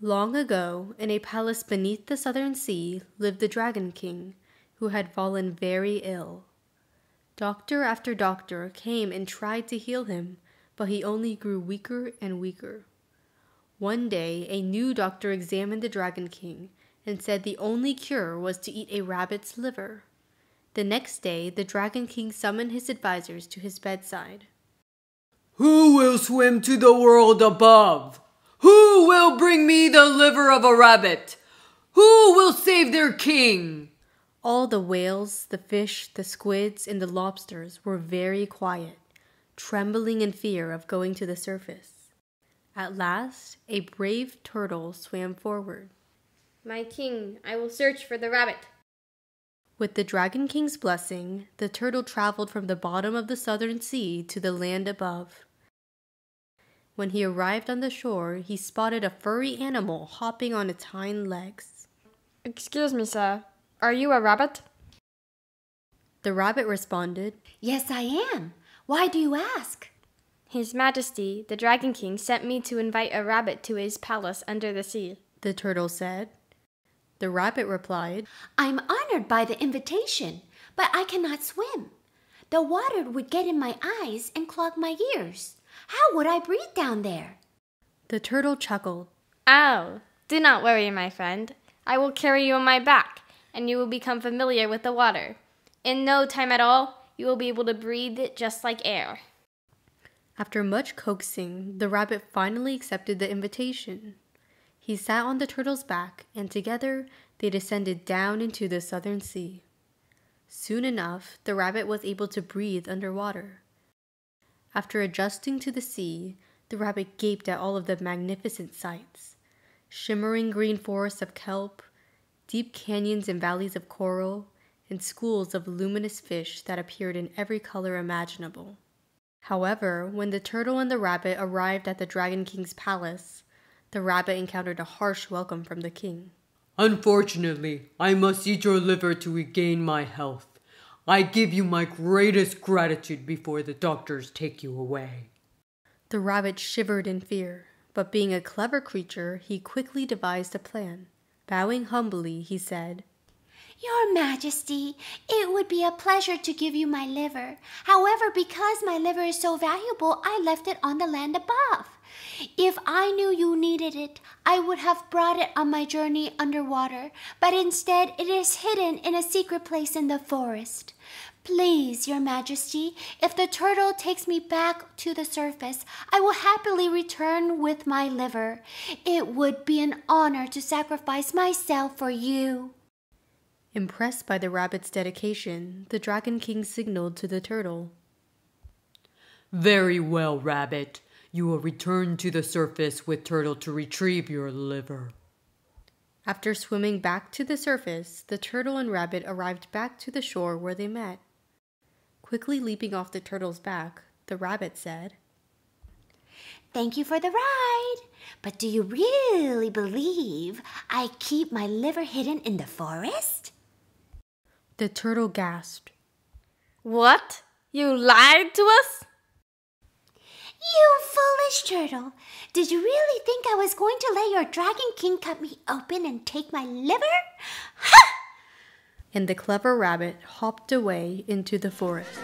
Long ago, in a palace beneath the southern sea, lived the Dragon King, who had fallen very ill. Doctor after doctor came and tried to heal him, but he only grew weaker and weaker. One day, a new doctor examined the Dragon King and said the only cure was to eat a rabbit's liver. The next day, the Dragon King summoned his advisers to his bedside. Who will swim to the world above? Who will bring liver of a rabbit? Who will save their king? All the whales, the fish, the squids, and the lobsters were very quiet, trembling in fear of going to the surface. At last, a brave turtle swam forward. My king, I will search for the rabbit. With the Dragon King's blessing, the turtle traveled from the bottom of the southern sea to the land above. When he arrived on the shore, he spotted a furry animal hopping on its hind legs. Excuse me, sir. Are you a rabbit? The rabbit responded, Yes, I am. Why do you ask? His Majesty, the Dragon King, sent me to invite a rabbit to his palace under the sea. The turtle said. The rabbit replied, I'm honored by the invitation, but I cannot swim. The water would get in my eyes and clog my ears. How would I breathe down there? The turtle chuckled. Oh, do not worry, my friend. I will carry you on my back, and you will become familiar with the water. In no time at all, you will be able to breathe it just like air. After much coaxing, the rabbit finally accepted the invitation. He sat on the turtle's back, and together they descended down into the southern sea. Soon enough, the rabbit was able to breathe underwater. After adjusting to the sea, the rabbit gaped at all of the magnificent sights shimmering green forests of kelp, deep canyons and valleys of coral, and schools of luminous fish that appeared in every color imaginable. However, when the turtle and the rabbit arrived at the Dragon King's palace, the rabbit encountered a harsh welcome from the king. Unfortunately, I must eat your liver to regain my health. I give you my greatest gratitude before the doctors take you away. The rabbit shivered in fear, but being a clever creature, he quickly devised a plan. Bowing humbly, he said, Your Majesty, it would be a pleasure to give you my liver. However, because my liver is so valuable, I left it on the land above. If I knew you needed it, I would have brought it on my journey underwater, but instead it is hidden in a secret place in the forest. Please, Your Majesty, if the turtle takes me back to the surface, I will happily return with my liver. It would be an honor to sacrifice myself for you. Impressed by the rabbit's dedication, the Dragon King signaled to the turtle. Very well, rabbit. You will return to the surface with Turtle to retrieve your liver. After swimming back to the surface, the turtle and rabbit arrived back to the shore where they met. Quickly leaping off the turtle's back, the rabbit said, Thank you for the ride. But do you really believe I keep my liver hidden in the forest? The turtle gasped. What? You lied to us? You foolish turtle! Did you really think I was going to let your dragon king cut me open and take my liver? Ha! And the clever rabbit hopped away into the forest.